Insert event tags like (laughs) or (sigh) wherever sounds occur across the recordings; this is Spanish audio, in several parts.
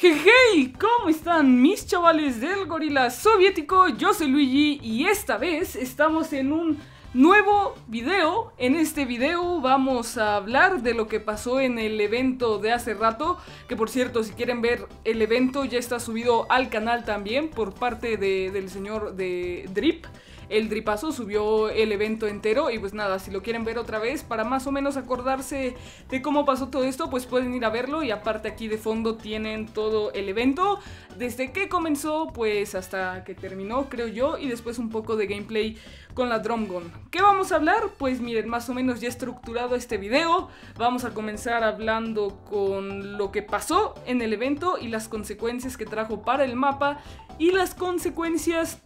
Hey, ¿cómo están mis chavales del gorila soviético? Yo soy Luigi y esta vez estamos en un nuevo video. En este video vamos a hablar de lo que pasó en el evento de hace rato, que por cierto, si quieren ver el evento ya está subido al canal también por parte del señor de Drip el Dripazo subió el evento entero y pues nada, si lo quieren ver otra vez para más o menos acordarse de cómo pasó todo esto, pues pueden ir a verlo y aparte aquí de fondo tienen todo el evento, desde que comenzó pues hasta que terminó creo yo y después un poco de gameplay con la Drum Gun. ¿Qué vamos a hablar? Pues miren, más o menos ya estructurado este video, vamos a comenzar hablando con lo que pasó en el evento y las consecuencias que trajo para el mapa y las consecuencias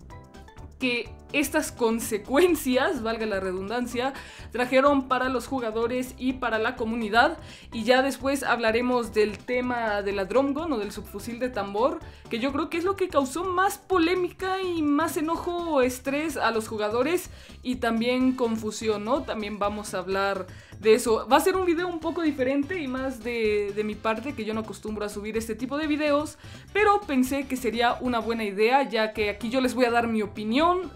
que estas consecuencias, valga la redundancia, trajeron para los jugadores y para la comunidad. Y ya después hablaremos del tema de la drum gun o del subfusil de tambor, que yo creo que es lo que causó más polémica y más enojo o estrés a los jugadores y también confusión, ¿no? También vamos a hablar de eso. Va a ser un video un poco diferente y más de, mi parte, que yo no acostumbro a subir este tipo de videos, pero pensé que sería una buena idea, ya que aquí yo les voy a dar mi opinión,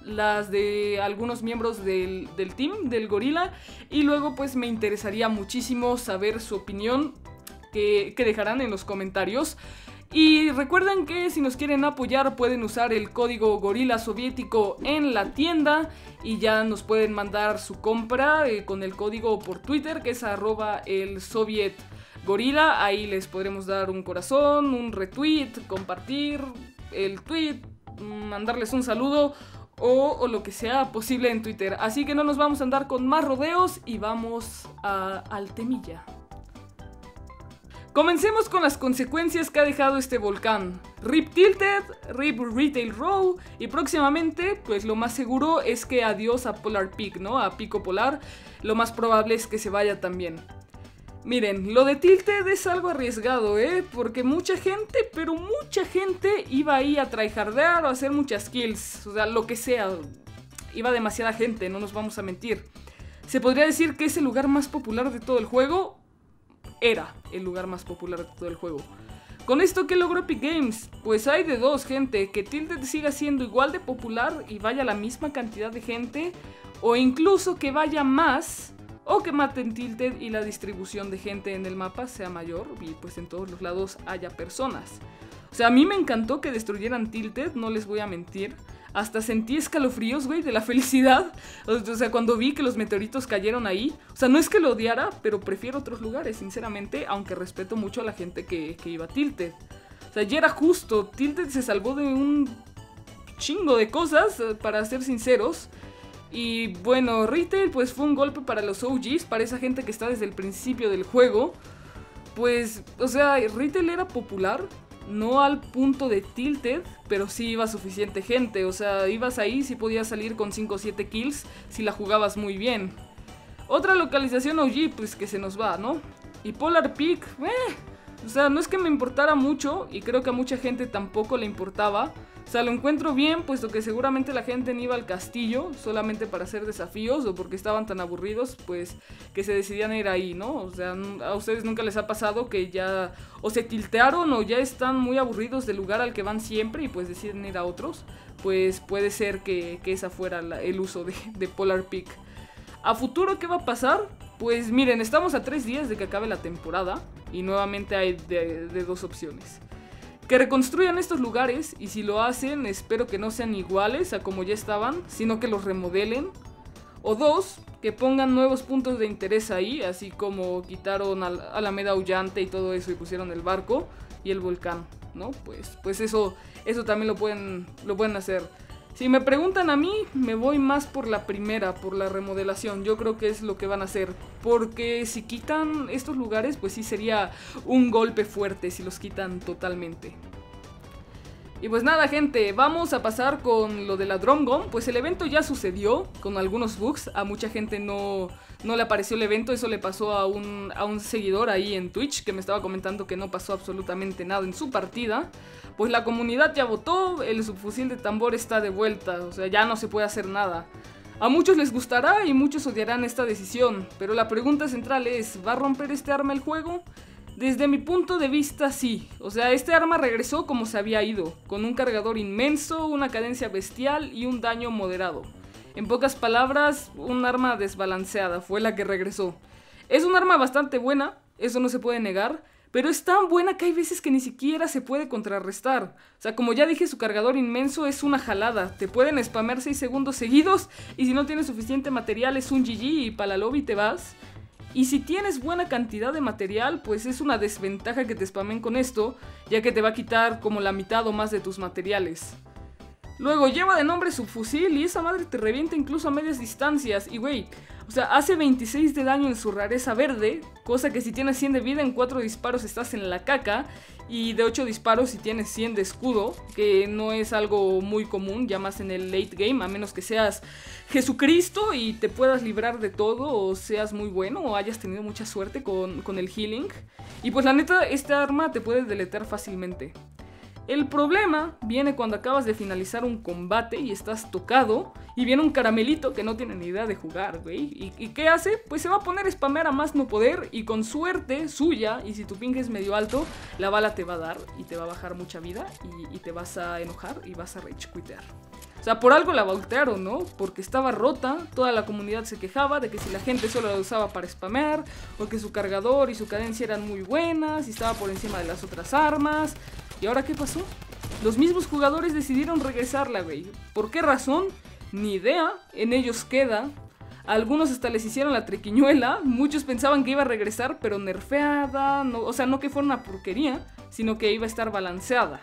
de algunos miembros del, team, del gorila, y luego pues me interesaría muchísimo saber su opinión que, que dejarán en los comentarios. Y recuerden que si nos quieren apoyar pueden usar el código gorila soviético en la tienda y ya nos pueden mandar su compra eh, con el código por Twitter que es arroba el soviet gorila. Ahí les podremos dar un corazón, un retweet, compartir el tweet, mandarles un saludo o, lo que sea posible en Twitter. Así que no nos vamos a andar con más rodeos y vamos a, al temilla. Comencemos con las consecuencias que ha dejado este volcán. RIP Tilted, RIP Retail Row y próximamente, pues lo más seguro es que adiós a Polar Peak, ¿no? A Pico Polar, lo más probable es que se vaya también. Miren, lo de Tilted es algo arriesgado, ¿eh? Porque mucha gente, pero mucha gente iba ahí a tryhardear o a hacer muchas kills, o sea, lo que sea. Iba demasiada gente, no nos vamos a mentir. Se podría decir que es el lugar más popular de todo el juego, era el lugar más popular de todo el juego. Con esto que logró Epic Games, pues hay de dos, gente, que Tilted siga siendo igual de popular y vaya la misma cantidad de gente, o incluso que vaya más, o que maten Tilted y la distribución de gente en el mapa sea mayor y pues en todos los lados haya personas. O sea, a mí me encantó que destruyeran Tilted, no les voy a mentir hasta sentí escalofríos, güey, de la (laughs) felicidad. O sea, cuando vi que los meteoritos cayeron ahí. O sea, no es que lo odiara, pero prefiero otros lugares, sinceramente, aunque respeto mucho a la gente que, iba a Tilted. O sea, ya era justo. Tilted se salvó de un chingo de cosas, eh, para ser sinceros. Y bueno, Retail pues fue un golpe para los OGs, para esa gente que está desde el principio del juego. Pues, o sea, Retail era popular, no al punto de tilted, pero sí iba suficiente gente. O sea, ibas ahí, si podías salir con 5 o 7 kills si la jugabas muy bien. Otra localización OG, pues que se nos va, ¿no? Y Polar Peak, eh, o sea, no es que me importara mucho, y creo que a mucha gente tampoco le importaba. O sea, lo encuentro bien, puesto que seguramente la gente no iba al castillo solamente para hacer desafíos o porque estaban tan aburridos, pues que se decidían ir ahí, ¿no? O sea, a ustedes nunca les ha pasado que ya o se tiltearon o ya están muy aburridos del lugar al que van siempre y pues deciden ir a otros. Pues puede ser que, que esa fuera el uso de, Polar Peak. A futuro, ¿qué va a pasar? Pues miren, estamos a tres días de que acabe la temporada y nuevamente hay de dos opciones que reconstruyan estos lugares y si lo hacen espero que no sean iguales a como ya estaban, sino que los remodelen. O dos, que pongan nuevos puntos de interés ahí, así como quitaron a Alameda Aullante y todo eso y pusieron el barco y el volcán, ¿no? Pues, pues eso, eso también lo pueden, lo pueden hacer. Si me preguntan a mí, me voy más por la primera, por la remodelación. Yo creo que es lo que van a hacer. Porque si quitan estos lugares, pues sí sería un golpe fuerte si los quitan totalmente. Y pues nada gente, vamos a pasar con lo de la Drum Gun. Pues el evento ya sucedió con algunos bugs. A mucha gente no, no le apareció el evento. Eso le pasó a un, a un seguidor ahí en Twitch que me estaba comentando que no pasó absolutamente nada en su partida. Pues la comunidad ya votó, el subfusil de tambor está de vuelta. O sea, ya no se puede hacer nada. A muchos les gustará y muchos odiarán esta decisión. Pero la pregunta central es, ¿va a romper este arma el juego? Desde mi punto de vista, sí. O sea, este arma regresó como se había ido, con un cargador inmenso, una cadencia bestial y un daño moderado. En pocas palabras, un arma desbalanceada fue la que regresó. Es un arma bastante buena, eso no se puede negar, pero es tan buena que hay veces que ni siquiera se puede contrarrestar. O sea, como ya dije, su cargador inmenso es una jalada. Te pueden spamear 6 segundos seguidos y si no tienes suficiente material es un GG y para la lobby te vas. Y si tienes buena cantidad de material, pues es una desventaja que te spamen con esto, ya que te va a quitar como la mitad o más de tus materiales. Luego lleva de nombre subfusil y esa madre te revienta incluso a medias distancias. Y güey, o sea, hace 26 de daño en su rareza verde, cosa que si tienes 100 de vida en 4 disparos estás en la caca y de 8 disparos si tienes 100 de escudo, que no es algo muy común, ya más en el late game, a menos que seas Jesucristo y te puedas librar de todo o seas muy bueno o hayas tenido mucha suerte con, con el healing. Y pues la neta, este arma te puede deletar fácilmente. El problema viene cuando acabas de finalizar un combate y estás tocado y viene un caramelito que no tiene ni idea de jugar, güey. ¿Y, qué hace? Pues se va a poner a spamear a más no poder y con suerte suya, y si tu ping es medio alto, la bala te va a dar y te va a bajar mucha vida y, te vas a enojar y vas a rage. O sea, por algo la voltearon, ¿no? Porque estaba rota, toda la comunidad se quejaba de que si la gente solo la usaba para spamear, o que su cargador y su cadencia eran muy buenas, y estaba por encima de las otras armas, ¿Y ahora qué pasó? Los mismos jugadores decidieron regresarla, güey. ¿Por qué razón? Ni idea. En ellos queda. Algunos hasta les hicieron la trequiñuela. Muchos pensaban que iba a regresar, pero nerfeada. o sea, no que fuera una porquería, sino que iba a estar balanceada.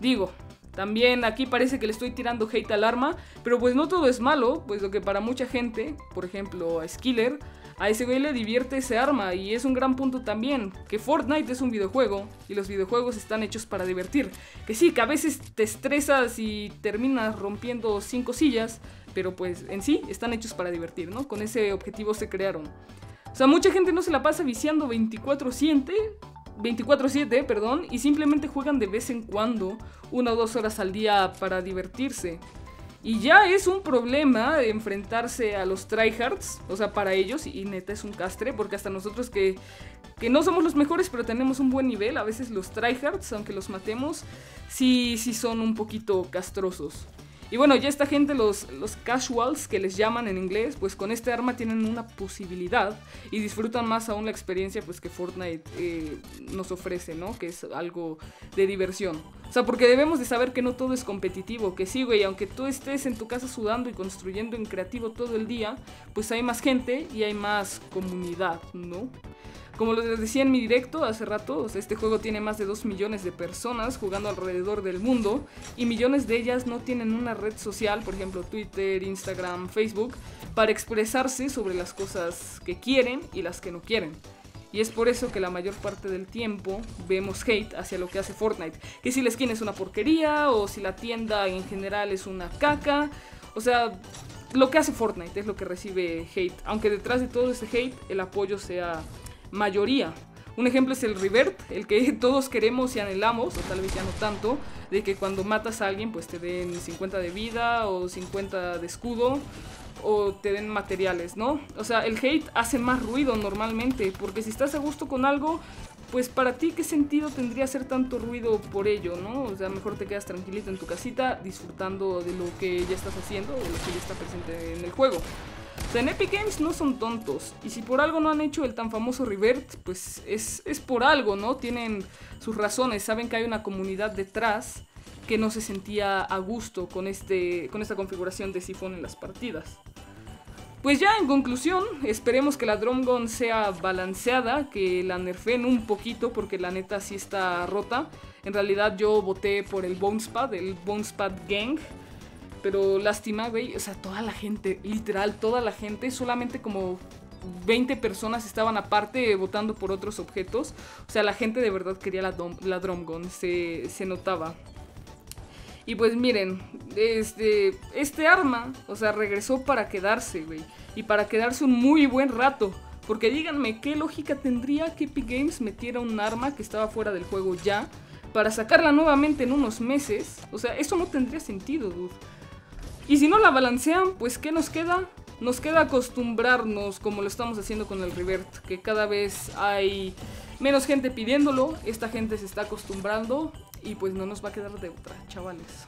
Digo, también aquí parece que le estoy tirando hate al arma, pero pues no todo es malo, pues lo que para mucha gente, por ejemplo a Skiller, a ese güey le divierte ese arma y es un gran punto también, que Fortnite es un videojuego y los videojuegos están hechos para divertir. Que sí, que a veces te estresas y terminas rompiendo cinco sillas, pero pues en sí están hechos para divertir, ¿no? Con ese objetivo se crearon. O sea, mucha gente no se la pasa viciando 24-7, 24-7, perdón, y simplemente juegan de vez en cuando, una o dos horas al día para divertirse. Y ya es un problema enfrentarse a los tryhards, o sea, para ellos, y neta es un castre, porque hasta nosotros que, que no somos los mejores, pero tenemos un buen nivel, a veces los tryhards, aunque los matemos, sí, sí son un poquito castrosos. Y bueno, ya esta gente, los, los casuals que les llaman en inglés, pues con este arma tienen una posibilidad y disfrutan más aún la experiencia pues que Fortnite eh, nos ofrece, ¿no? Que es algo de diversión. O sea, porque debemos de saber que no todo es competitivo, que sí, güey, aunque tú estés en tu casa sudando y construyendo en creativo todo el día, pues hay más gente y hay más comunidad, ¿no? Como les decía en mi directo hace rato, este juego tiene más de 2 millones de personas jugando alrededor del mundo y millones de ellas no tienen una red social, por ejemplo Twitter, Instagram, Facebook, para expresarse sobre las cosas que quieren y las que no quieren. Y es por eso que la mayor parte del tiempo vemos hate hacia lo que hace Fortnite. Que si la skin es una porquería o si la tienda en general es una caca. O sea, lo que hace Fortnite es lo que recibe hate. Aunque detrás de todo ese hate el apoyo sea mayoría. Un ejemplo es el revert, el que (laughs) todos queremos y anhelamos, o tal vez ya no tanto, de que cuando matas a alguien pues te den 50 de vida o 50 de escudo o te den materiales, ¿no? O sea, el hate hace más ruido normalmente, porque si estás a gusto con algo, pues para ti qué sentido tendría hacer tanto ruido por ello, ¿no? O sea, mejor te quedas tranquilito en tu casita disfrutando de lo que ya estás haciendo o lo que ya está presente en el juego. O sea, en Epic Games no son tontos. Y si por algo no han hecho el tan famoso Revert, pues es, es por algo, ¿no? Tienen sus razones, saben que hay una comunidad detrás que no se sentía a gusto con, este, con esta configuración de sifón en las partidas. Pues ya en conclusión, esperemos que la Drum Gun sea balanceada, que la nerfen un poquito porque la neta sí está rota. En realidad yo voté por el Bonespad, el Bonespad Gang, pero lástima, güey, o sea, toda la gente, literal, toda la gente, solamente como 20 personas estaban aparte votando por otros objetos. O sea, la gente de verdad quería la, la Drum Gun, se, se notaba. Y pues miren, este, este arma, o sea, regresó para quedarse, güey. Y para quedarse un muy buen rato. Porque díganme, ¿qué lógica tendría que Epic Games metiera un arma que estaba fuera del juego ya para sacarla nuevamente en unos meses? O sea, eso no tendría sentido, dude. Y si no la balancean, pues ¿qué nos queda? Nos queda acostumbrarnos como lo estamos haciendo con el Revert, que cada vez hay menos gente pidiéndolo, esta gente se está acostumbrando y pues no nos va a quedar de otra, chavales.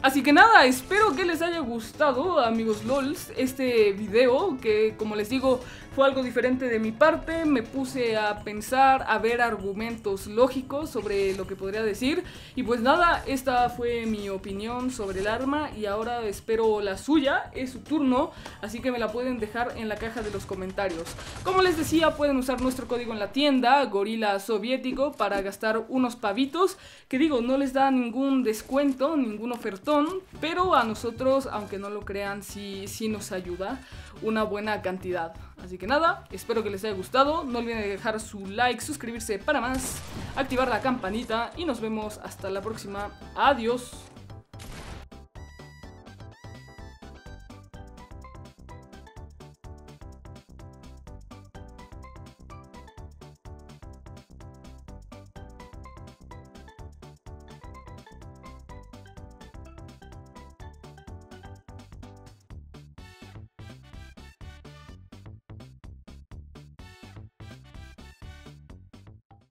Así que nada, espero que les haya gustado, amigos LOLs, este video que, como les digo, fue algo diferente de mi parte. Me puse a pensar, a ver argumentos lógicos sobre lo que podría decir. Y pues nada, esta fue mi opinión sobre el arma y ahora espero la suya, es su turno, así que me la pueden dejar en la caja de los comentarios. Como les decía, pueden usar nuestro código en la tienda, Gorila Soviético, para gastar unos pavitos, que digo, no les da ningún descuento, ningún ofertón, pero a nosotros, aunque no lo crean, sí, sí nos ayuda una buena cantidad. Así que nada, espero que les haya gustado. No olviden dejar su like, suscribirse para más, activar la campanita y nos vemos hasta la próxima. Adiós.